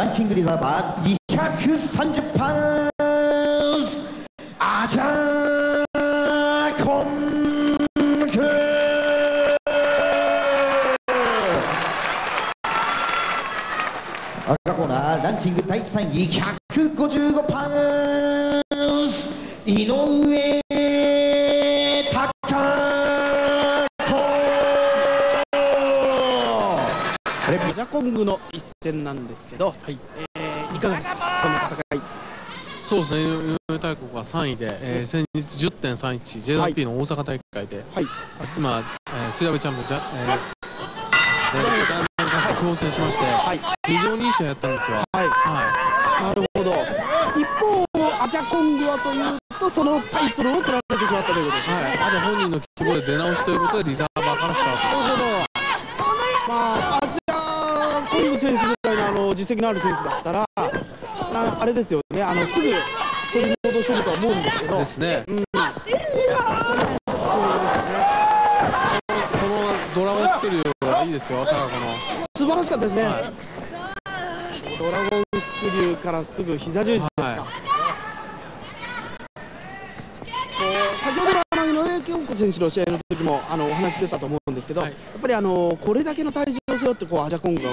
ランキングリザーバー230パウンスアジャーコンク赤コーナーランキング子ジャコングの一戦なんですけど、はい。えー、いかがですか、この戦い。そうですね、井上大国は3位で、えー、先日10.31、JWP の大阪大会で、はい、今、えー、水曜日チャンピオン、じゃえー、ね、当選しまして、はい、非常にいい試合やったんですよ。はい、はい、なるほど一方、アジャコングはというと、そのタイトルを取られてしまったということですね。はい、アジャ本人の希望で出直しということで、リザーバーからスタート。なるほど。まあ、アジャコング選手ぐらいのあの実績のある選手だったら、あれですよね、あのすぐ取り戻せると思うんですけど。ですね。うん、このドラゴンスクリューはいいですよ、高子の。素晴らしかったですね。はい、ドラゴンスクリューからすぐ膝十字ですか。はい、先ほどのあの井上京子選手の試合の時もあのお話出たと思うんですけど、はい、やっぱりあのこれだけの体重を背負ってこうアジャコングが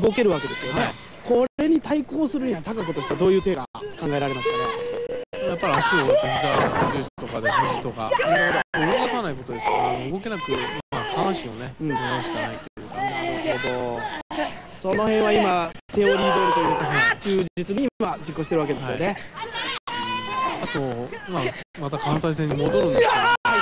動けるわけですよね。これに対抗するには高子としてどういう手が考えられますかね？やっぱり足を膝十字とかで肘とか動かさないことですから動けなく、まあ、下半身をね、うん、動しかないというかなるほど。その辺は今セオリー通りというか、忠実に今実行してるわけですよね、はい、あと、まあ、また関西戦に戻るんですけど、はい、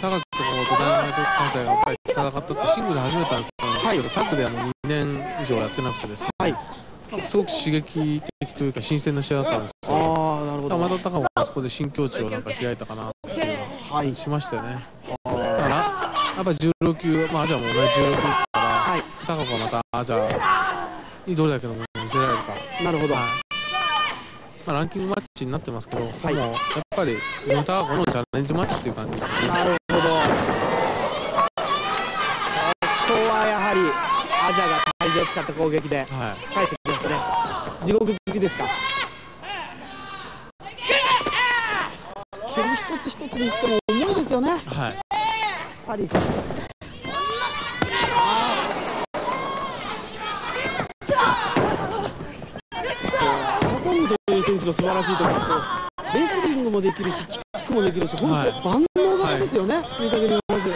高くところとダイナマイト関西がやっぱり戦ったってシングルで初めてだったんですけど、はい、タッグではもう2年以上やってなくてですね、はい、なんかすごく刺激的というか新鮮な試合だったんですよ。あなるほど山田隆もあそこで新境地をなんか開いたかなっていうのはしましたよね、だからやっぱ16級、まあ、アジアも同じ16級ですから、はい、高子はまたアジアにどれだけのものを見せられるか。なるほど、はいまあ、ランキングマッチになってますけど、はい、もうやっぱり井上高子のチャレンジマッチっていう感じですよねなるほど。ここはやはりアジアが体重を使った攻撃で返してきますね、地獄好きですか？蹴り一つ一つにしても重いですよね。はい。やっぱりコンという選手の素晴らしいところ。レスリングもできるしキックもできるし本当万能型ですよね、はい、いい加減にまず。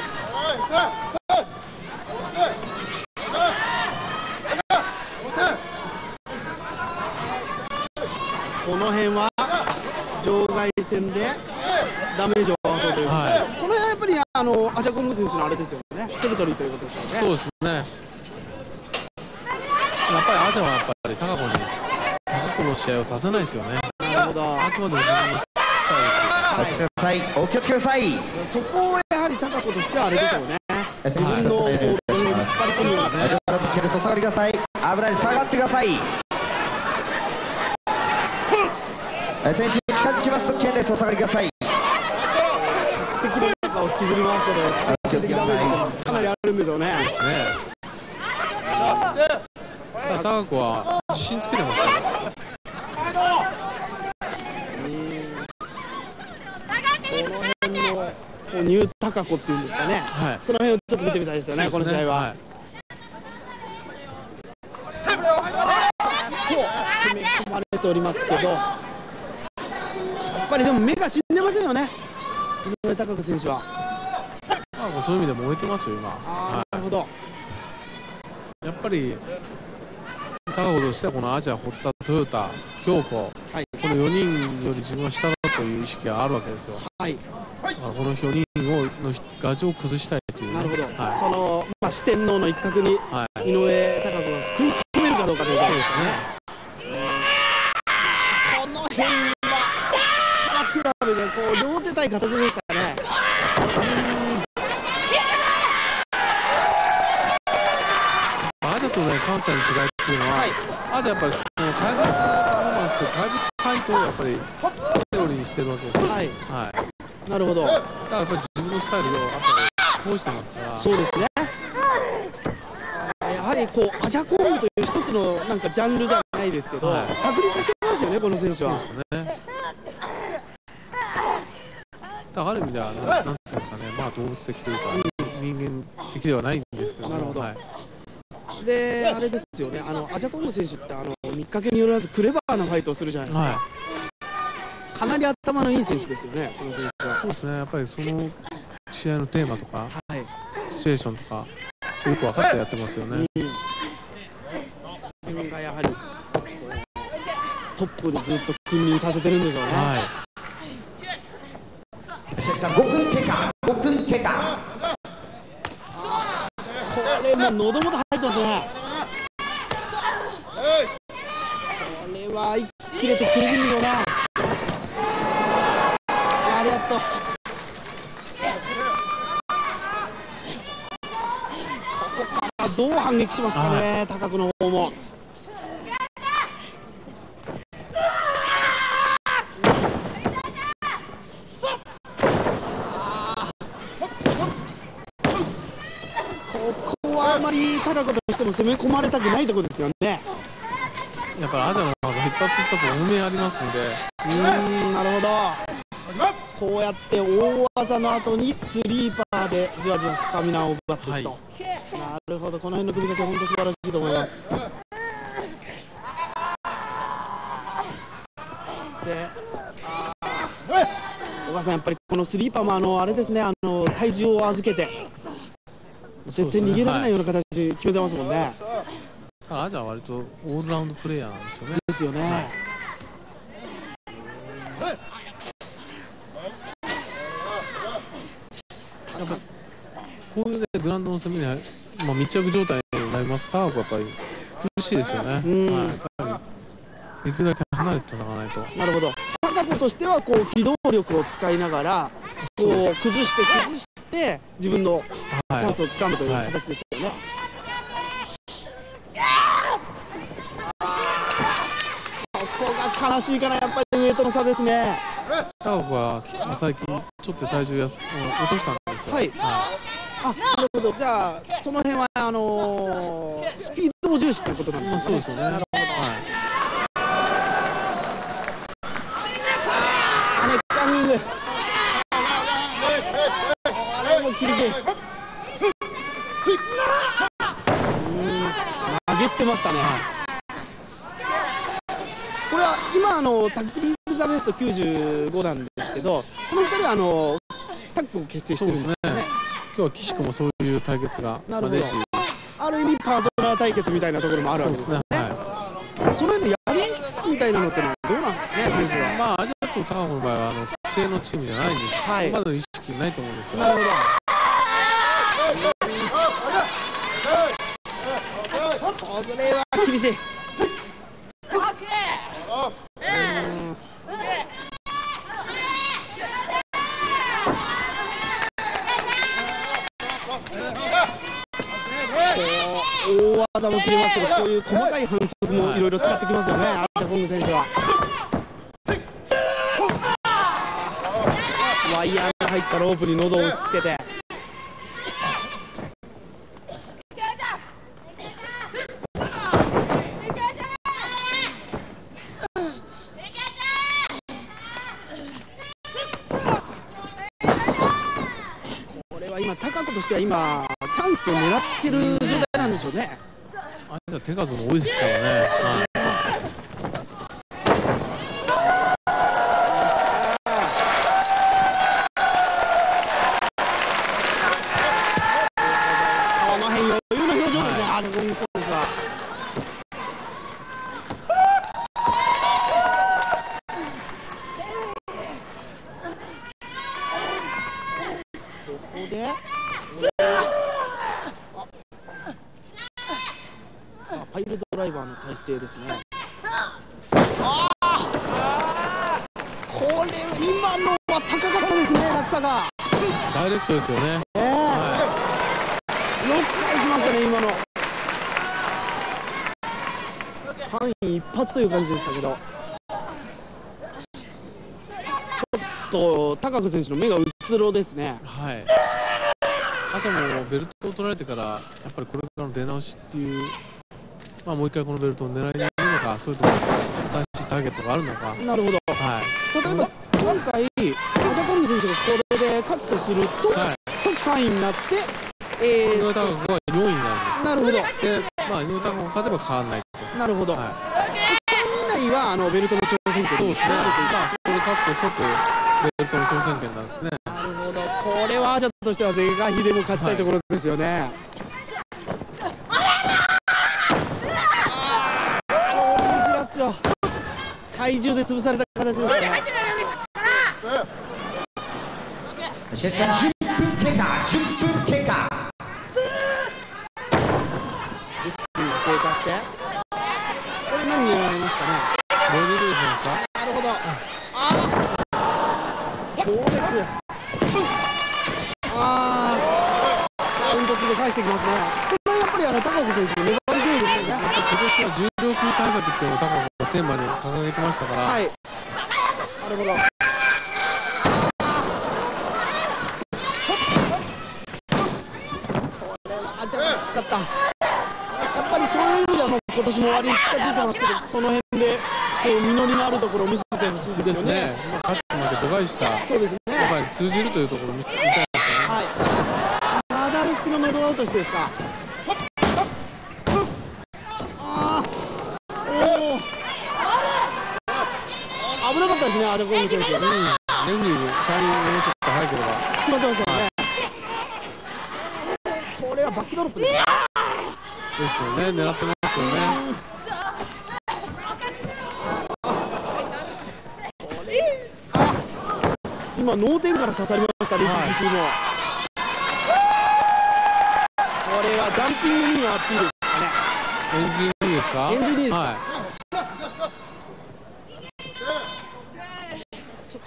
この辺は場外戦でダメージを合わそうという、はい、これはやっぱりあのアジャコング選手のあれですよね、テリトリーということですよね。そうですね。やっぱりアジャはやっぱり高の試合をさせないですよね。なるほど。あくまでも自分のスタイルです。はい、お気をつけください。そこをやはり高子としてはあれでしょうね。自分のボールに引っ張り込む。はい、下がりください。危ない、下がってください。選手に近づきますと危険ですお下がりください客席でを引きずりますけど最終的ダメージかなりあるんでしょうねですね高子は自信つけてましたよこのニュータカコっていうんですかね、はい、その辺をちょっと見てみたいですよね、ね。この試合は。はい。攻め込まれておりますけどぱりでも目が死んでませんよね。井上貴子選手は。あそういう意味で燃えてますよ今。あ、なるほど。やっぱり高子としてはこのアジア、堀田、トヨタ、京子、はい、この4人より自分は下だという意識があるわけですよ。はい、この4人をのガジを崩したいという、ね、なるほど、はい、その、まあ、四天王の一角に井上貴子が食い込めるかどうかというそうですね。でね、こう両手対片手でしたね。アジアとね関西の違いっていうのは、はい、アジアやっぱりこの怪物パフォーマンスと怪物ファイトをやっぱりセオリーにしてるわけですよ。はい。はい。なるほど。だからやっぱり自分のスタイルをやっぱり通してますから。そうですね。やはりこうアジャコングという一つつのなんかジャンルじゃないですけど、はい確立してますよね、この選手はそうで。すね。だある意味では、なんなんていうんですかね、まあ動物的というか、人間的ではないんですけども、なるほどはい、で、あれですよね、あのアジャコング選手ってあの見かけによらずクレバーなファイトをするじゃないですか。はかなり頭のいい選手ですよね、この選手は。い、そうですね、やっぱりその試合のテーマとか、はい。シチュエーションとか、よく分かってやってますよね。うん。自分がやはりトップでずっと君臨させてるんでしょうね。は5分経過5分経過これもう喉元入ってますね。これは息切れて苦しいんでしょうね。ありがとう。ここからどう反撃しますかね、高久の方も。ここはあまり高久としても攻め込まれたくないところですよね。い、やっぱりアジアの技、一発一発多めありますんで、うーんなるほどこうやって大技の後にスリーパーでじわじわスタミナを奪っていくと、はなるほどこの辺の組み立て本当素晴らしいと思います。小川さんやっぱりこのスリーパーもあのあれですねあの体重を預けて絶対逃げられないような形決めてますもんね。だからアジアは割とオールラウンドプレーヤーなんですよね。ですよね、こういうね、グラウンドの攻めに、まあ、密着状態になりますと、やっぱり苦しいですよね。うん。はい、やっぱりできるだけ離れて戦わないと。なるほど。高子としてはこう機動力を使いながらこそう崩して崩して自分のチはい。ャンスをつかむというはい。形ですよね、ここが悲しいからやっぱりウエイトの差ですね。高子は最近ちょっと体重やす落としたんですよ。はい。あ。なるほど。じゃあその辺はあのースピードを重視ということなんまあ、ですね。そうですよね。なるほど。はあネッカンニングあれも厳しいうん投げ捨てましたね。これは今あのタックリーグザベスト95なんですけどこの2人はあのタッグを結成い。してるんそうですね。ですよね今日は岸君もそういう対決が、なるほどまある意味パートナー対決みたいなところもあるわけですすね。はその辺のやりにくさみたいなのってのはどうなんですかね選手い。はまあアジアと高子の場合はあの規制のチームじゃないんです。はいそこまでの意識ないと思うんですよ。なるほどこれは厳しいうんこう大技も切れますけどこういう細かい反則もいろいろ使ってきますよね、アルタコング選手は。ワイヤーが入ったロープに喉を打ちつけて。これは今高子としては今チャンスを狙ってる状態なんでしょうねアジア手数も多いですからね。はい。顔の辺余裕の表情ですね、アルゴン選手は。ここで、あさあパイルドライバーの体勢ですね。あーこれ今のは高かったですね、落差が。ダイレクトですよね。ええはよく返しましたね、今の。間一髪という感じでしたけど、ちょっと高久選手の目がうつろですね。はい。アジャもベルトを取られてから、やっぱりこれからの出直しっていうまあ、もう一回このベルトを狙いに行くのか、それとも新しいターゲットがあるのか、なるほど。はい、例えば今回アジャコング選手がこれで勝つとすると、はい。即3位になってえ井上ー、貴子が4位になるんですよ。なるほど。で、まあ、井上貴子が勝てば変わらないと。なるほど、は3位以内はあのベルトの挑戦権い、そうですね。なるまあ、これ勝つと即、ベルトの挑戦権なんですね。ほど。これはアジャとしては是が非でも勝ちたいところですよね、あークラッチを体重で潰された形ですね試合時間10分経過10分経過経過してこれ何になりますかねボディーレースですかなるほどあー強烈ああカウント2で返してきますねこれはやっぱりあの高岡選手の粘り強いですよね。今年は重量級対策っていうのを高子がテーマに掲げてましたから、はい。なるほど。やっぱりそういう意味ではもう今年も終わりに近づいてますけどその辺でこう実りのあるところを見せてほしいでですよね。すね、まあ、勝ち負け度外視した、やっそうですね。ぱり通じるというところを見見たいですよね。はい。ナダル式のノドアウトしてですか。ああ。おお。危なかったですね、アジャコング選手。うん。決レフリーにタイミングもうちょっと早ければ、まってますよね。これはバックドロップですね。ですよね、狙ってますよね。今脳天から刺さりましたね、はいリも。これはジャンピングニーのアピールですかね。エンジンいいですか？エンジンいいですか？はい。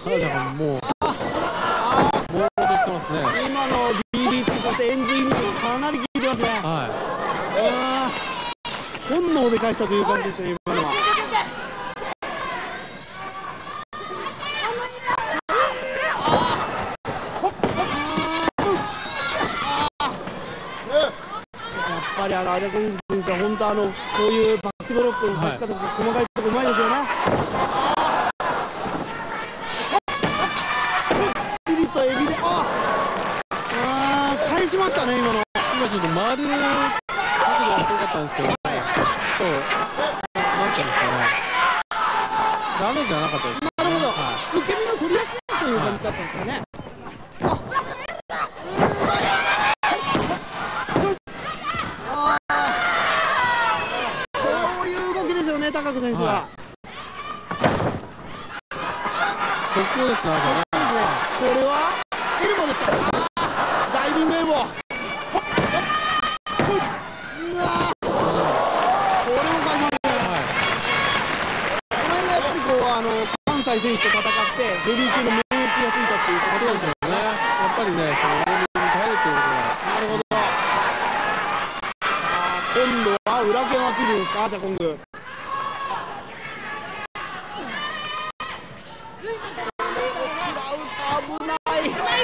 原田君もう、もう落としてますね。今の DDT そしてエンジンニーかなり効いてますね。はあー本能で返したという感じですね、今のは。やっぱりあのアジャコング選手は本当あのこういうバックドロップの出し方とか細かいところうまいですよね。あー返しましたね今の。い。今ちょっと回る角度が遅かったんですけど、そう、なんていうんですかね。ダメージはなかったですね。なるほどは受け身の取りやすいという感じだったんですかね。こういう動きですよね、高久選手は。はい速攻ですね、朝ね。これはエルボーですかダイビングエルボー。うわーこれも返しますね。はい。この辺がやっぱりこうあのい選手と戦ってベビー級の免疫がついたっていうことですよね。やっぱりね、その大喜利に耐えるということが、なるほど。今度は裏剣アピールですか、ジャコング。危ない。